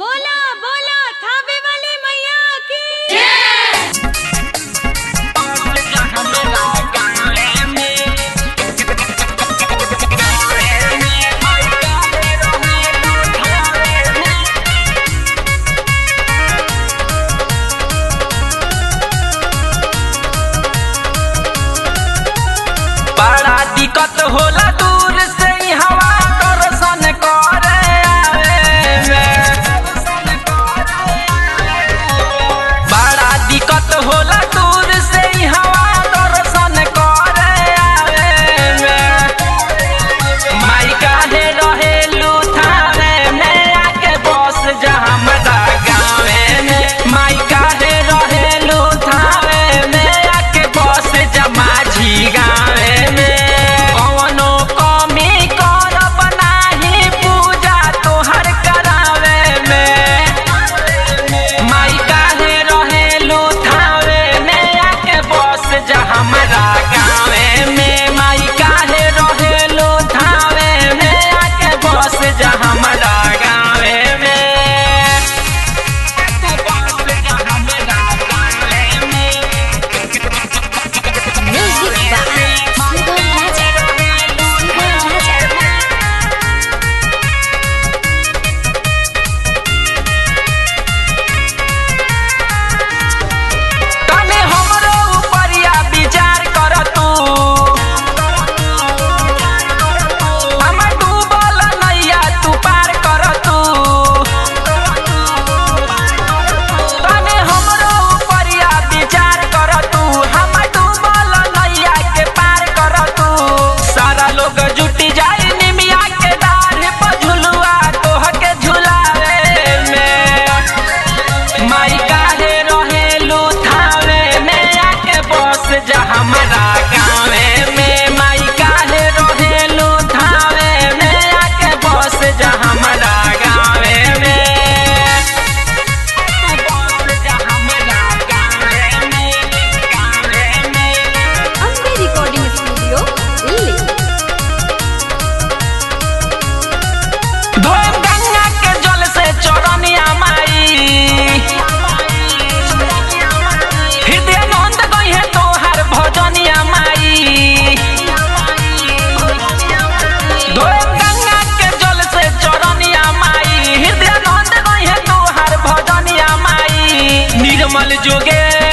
बोला बोला थाबे वाली मैया की। बड़ा दिक्कत होला कमल जोगे।